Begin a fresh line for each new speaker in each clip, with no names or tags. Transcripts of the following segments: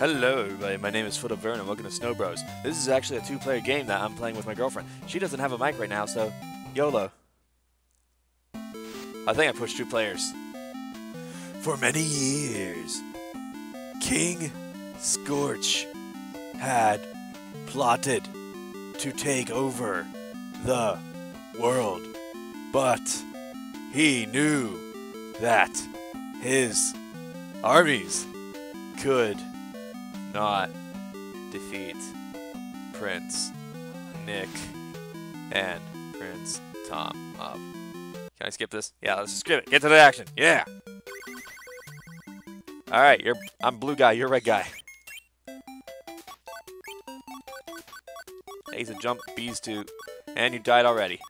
Hello, everybody. My name is FoldupVermin, and welcome to Snow Bros. This is actually a two-player game that I'm playing with my girlfriend. She doesn't have a mic right now, so YOLO. I think I pushed two players. For many years, King Scorch had plotted to take over the world, but he knew that his armies could not defeat Prince Nick and Prince Tom of. Can I skip this? Yeah, let's skip it. Get to the action. Yeah. All right, you're. I'm blue guy. You're red guy. A's a jump. B's two, and you died already.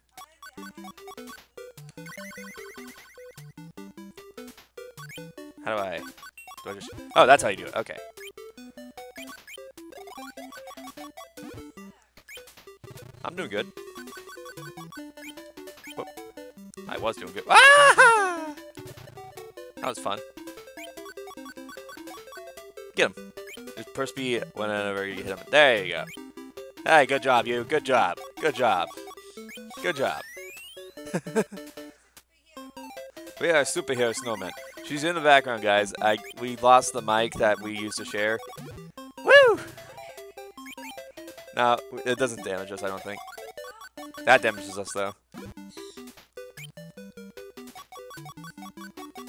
How do I? Do I just? Oh, that's how you do it. Okay. I'm doing good. Whoop. I was doing good. Ah! That was fun. Get him. Just press B whenever you hit him. There you go. Hey, good job, you. Good job. Good job. Good job. we are superhero snowmen. She's in the background, guys. I we lost the mic that we used to share. No, it doesn't damage us, I don't think. That damages us, though.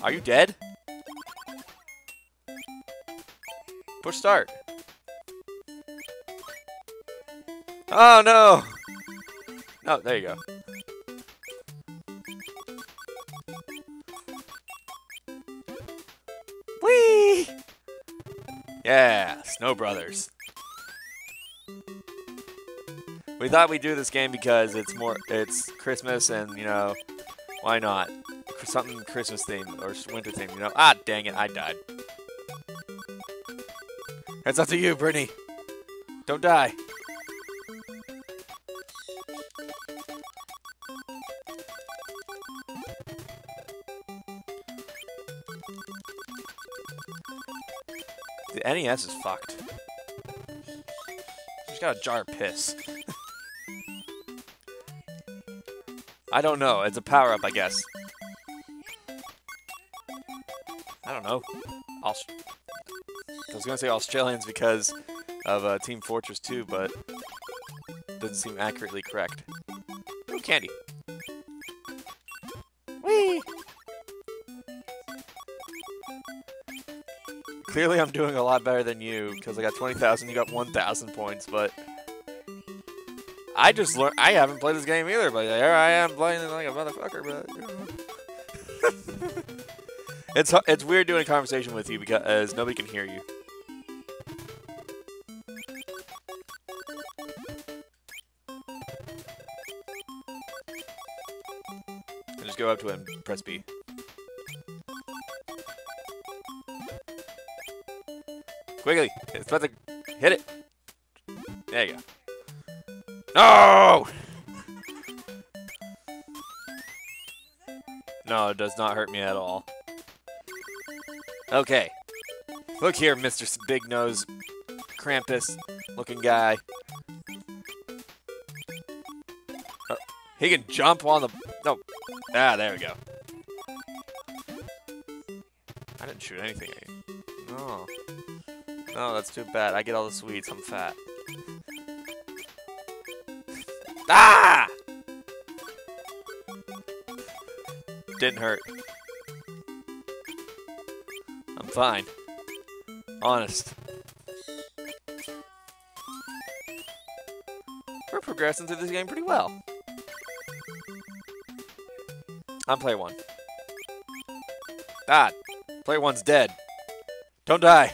Are you dead? Push start. Oh, no! Oh, there you go. Whee! Yeah, Snow Brothers. We thought we'd do this game because it's more, it's Christmas and, you know, why not? Something Christmas themed or winter themed, you know? Ah, dang it, I died. It's up to you, Brittany. Don't die. The NES is fucked. She's got a jar of piss. I don't know. It's a power-up, I guess. I don't know. Aust I was going to say Australians because of uh, Team Fortress 2, but doesn't seem accurately correct. Oh, candy. Whee! Clearly I'm doing a lot better than you, because I got 20,000, you got 1,000 points, but... I just learned... I haven't played this game either, but here I am playing it like a motherfucker, but... It's, it's weird doing a conversation with you because nobody can hear you. just go up to him press B. Quickly! It's about to hit it! There you go. No! No, it does not hurt me at all. Okay. Look here, Mr. Big Nose Krampus looking guy. Oh, he can jump on the... No. Ah, there we go. I didn't shoot anything. No. No, that's too bad. I get all the sweets. I'm fat. Ah! Didn't hurt. I'm fine. Honest. We're progressing through this game pretty well. I'm player one. Ah! Player one's dead. Don't die!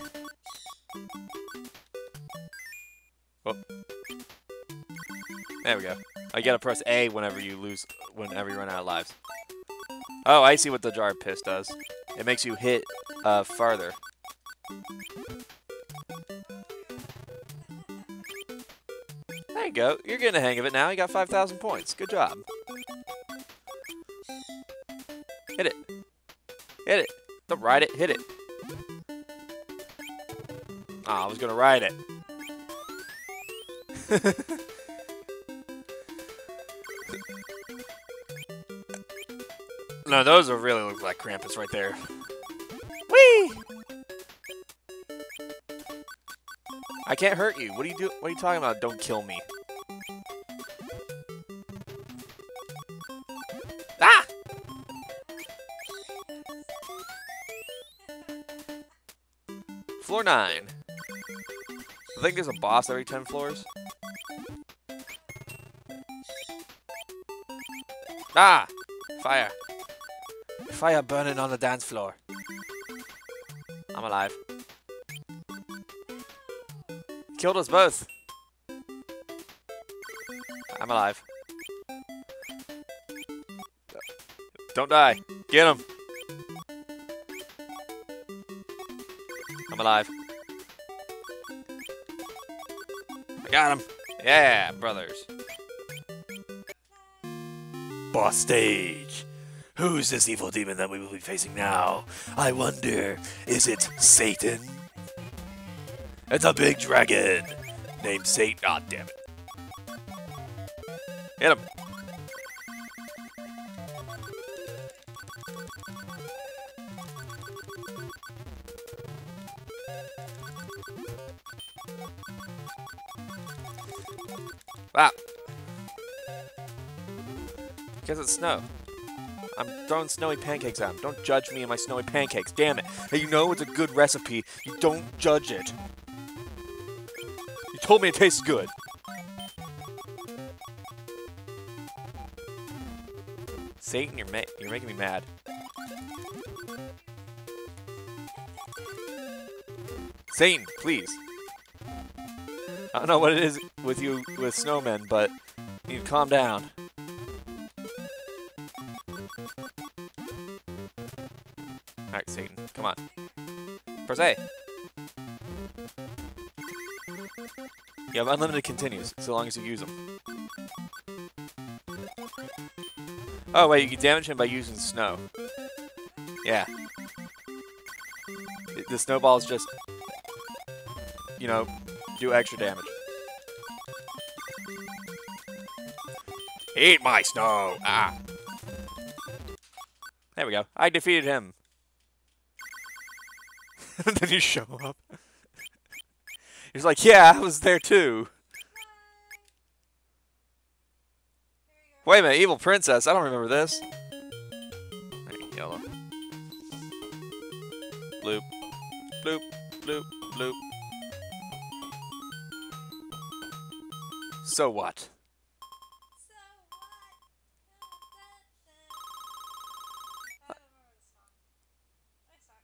There we go. I gotta press A whenever you lose, whenever you run out of lives. Oh, I see what the jar of piss does. It makes you hit uh, farther. There you go. You're getting the hang of it now. You got 5,000 points. Good job. Hit it. Hit it. Don't ride it. Hit it. Oh, I was gonna ride it. no, those are really look like Krampus right there. Whee! I can't hurt you. What are you do? What are you talking about? Don't kill me. Ah! Floor 9. I think there's a boss every 10 floors. Ah! Fire. Fire burning on the dance floor. I'm alive. Killed us both. I'm alive. Don't die. Get him. I'm alive. I got him. Yeah, brothers. Boss stage. Who's this evil demon that we will be facing now? I wonder, is it Satan? It's a big dragon named Satan. God damn it. Hit him. Ah. Because it's snow. I'm throwing snowy pancakes at him. Don't judge me and my snowy pancakes. Damn it. Hey, you know it's a good recipe. You don't judge it. You told me it tastes good. Satan, you're, ma you're making me mad. Satan, please. I don't know what it is with you with snowmen, but you need to calm down. Alright, Satan, come on. Press A. You have unlimited continues, so long as you use them. Oh, wait, you can damage him by using snow. Yeah. The snowballs just, you know, do extra damage. Eat my snow! Ah! There we go. I defeated him. then you show up. He's like, yeah, I was there too. Wait a minute, evil princess. I don't remember this. Yellow. Bloop. Bloop. Bloop. Bloop. So what?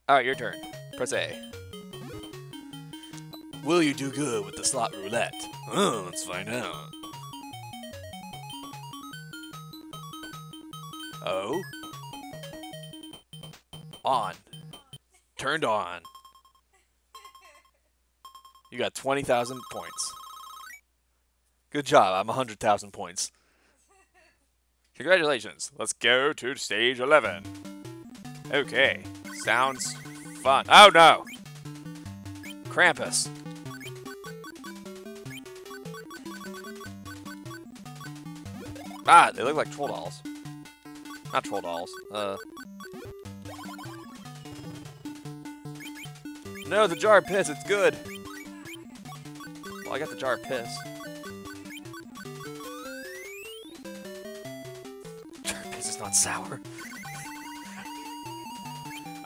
Alright, your turn. Press A. Will you do good with the slot roulette? Oh, let's find out. Oh? On. Turned on. You got 20,000 points. Good job. I'm 100,000 points. Congratulations. Let's go to stage 11. Okay. Sounds fun. Oh, no. Krampus. Ah, they look like troll dolls. Not troll dolls. Uh. No, the jar of piss. It's good. Well, I got the jar of piss. Jar of piss is not sour.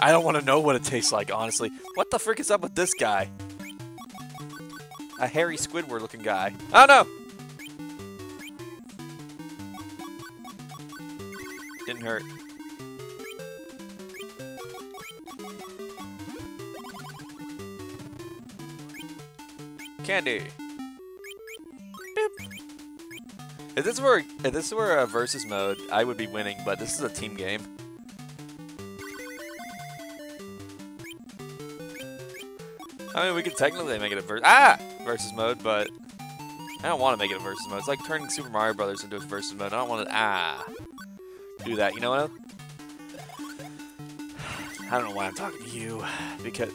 I don't want to know what it tastes like, honestly. What the frick is up with this guy? A hairy Squidward looking guy. Oh no! Didn't hurt. Candy. Boop. If this were if this were a versus mode, I would be winning, but this is a team game. I mean, we could technically make it a versus ah versus mode, but I don't want to make it a versus mode. It's like turning Super Mario Brothers into a versus mode. I don't want to ah do that. You know what? I don't know why I'm talking to you because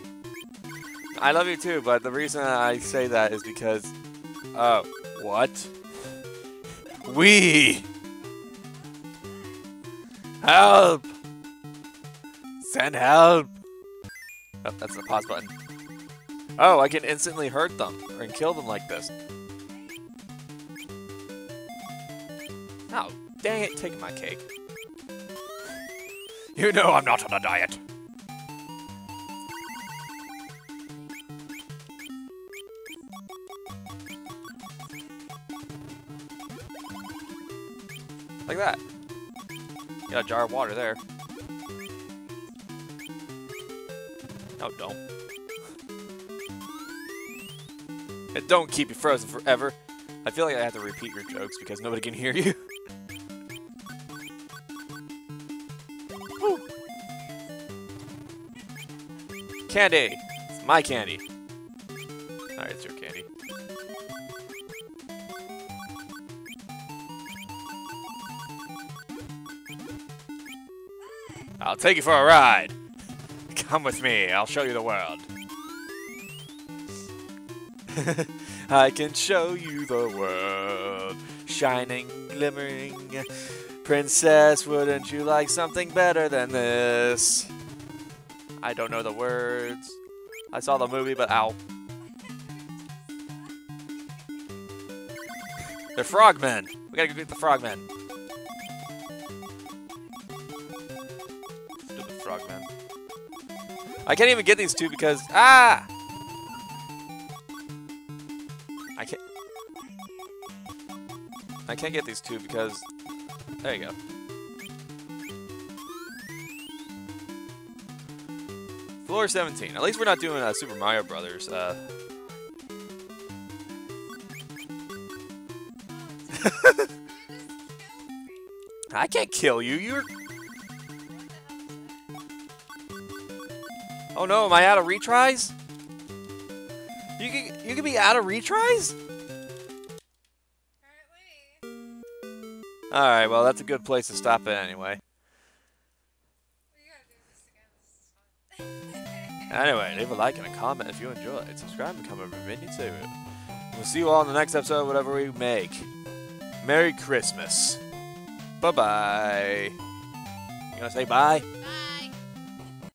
I love you too, but the reason I say that is because, oh, what? We help! Send help! Oh, that's the pause button. Oh, I can instantly hurt them and kill them like this. Oh, dang it, take my cake. You know I'm not on a diet. Like that. Got a jar of water there. No, don't. Don't keep you frozen forever. I feel like I have to repeat your jokes because nobody can hear you. candy! It's my candy. Alright, it's your candy. I'll take you for a ride. Come with me, I'll show you the world. I can show you the world, shining, glimmering. Princess, wouldn't you like something better than this? I don't know the words. I saw the movie, but ow. They're frogmen. We gotta go get the frogmen. Stupid frogmen. I can't even get these two because ah. I can't get these two because. There you go. Floor 17. At least we're not doing uh, Super Mario Brothers. Uh, I can't kill you. You're. Oh no! Am I out of retries? You can you can be out of retries. All right. Well, that's a good place to stop it anyway. Anyway, leave a like and a comment if you enjoyed. Subscribe and become a minion too. We'll see you all in the next episode, whatever we make. Merry Christmas. Bye-bye. You gonna say bye?
Bye.